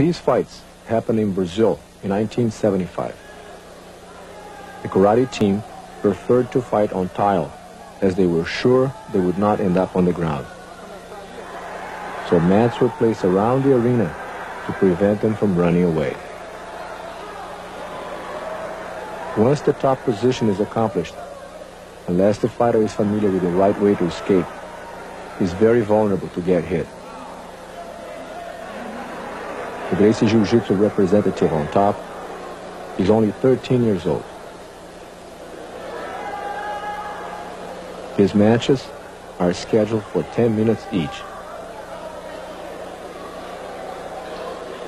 These fights happened in Brazil in 1975. The karate team preferred to fight on tile as they were sure they would not end up on the ground. So mats were placed around the arena to prevent them from running away. Once the top position is accomplished, unless the fighter is familiar with the right way to escape, he's very vulnerable to get hit. The Gracie Jiu-Jitsu representative on top He's only 13 years old. His matches are scheduled for 10 minutes each.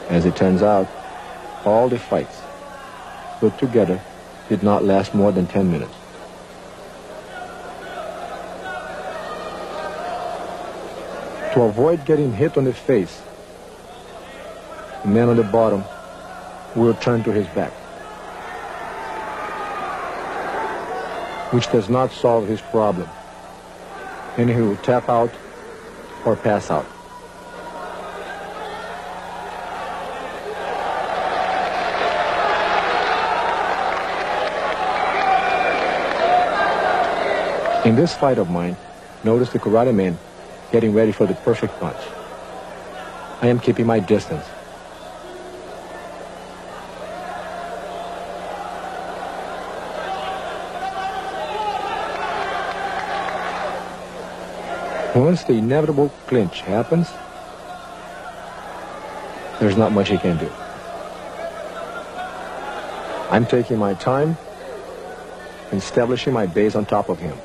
As it turns out, all the fights put together did not last more than 10 minutes. To avoid getting hit on the face, the man on the bottom will turn to his back, which does not solve his problem, and he will tap out or pass out. In this fight of mine, notice the karate man getting ready for the perfect punch. I am keeping my distance. Once the inevitable clinch happens, there's not much he can do. I'm taking my time, and establishing my base on top of him.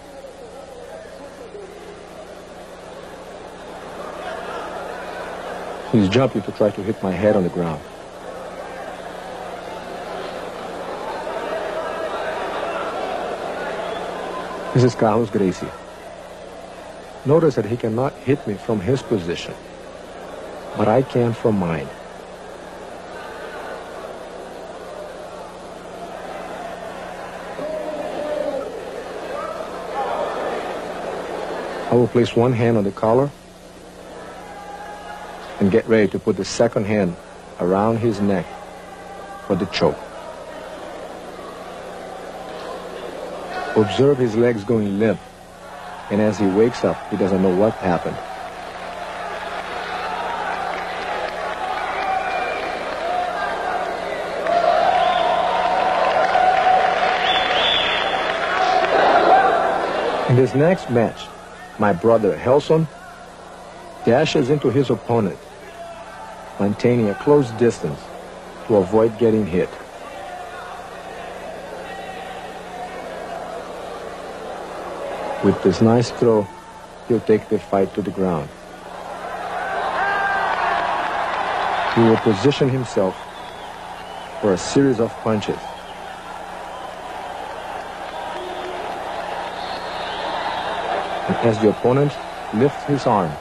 He's jumping to try to hit my head on the ground. This is Carlos Gracie. Notice that he cannot hit me from his position, but I can from mine. I will place one hand on the collar and get ready to put the second hand around his neck for the choke. Observe his legs going limp, and as he wakes up, he doesn't know what happened. In this next match, my brother Relson dashes into his opponent maintaining a close distance to avoid getting hit. With this nice throw, he'll take the fight to the ground. He will position himself for a series of punches. And as the opponent lifts his arm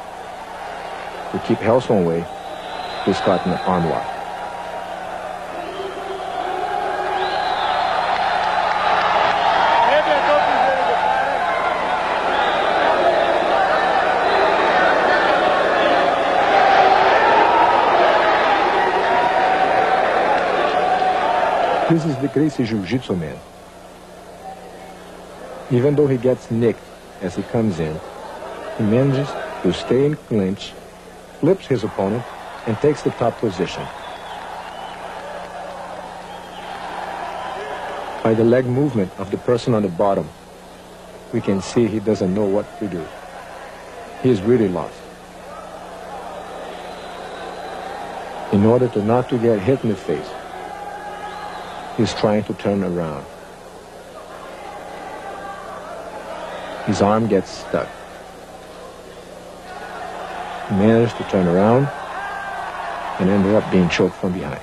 to keep Relson away, He's caught in the arm lock. This is the Gracie Jiu-Jitsu man. Even though he gets nicked as he comes in, he manages to stay in clinch, flips his opponent, and takes the top position. By the leg movement of the person on the bottom, we can see he doesn't know what to do. He is really lost. In order to not to get hit in the face, he's trying to turn around. His arm gets stuck. He managed to turn around and ended up being choked from behind.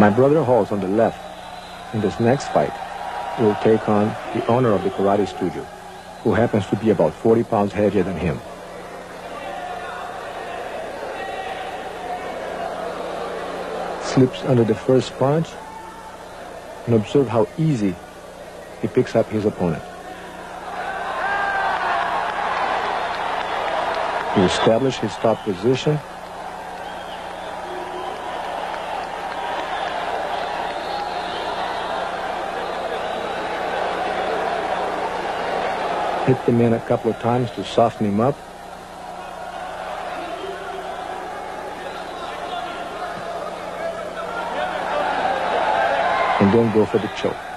My brother Rolls on the left in this next fight will take on the owner of the karate studio, who happens to be about 40 pounds heavier than him. Slips under the first punch and observe how easy he picks up his opponent. He established his top position. Hit the man a couple of times to soften him up. And don't go for the choke.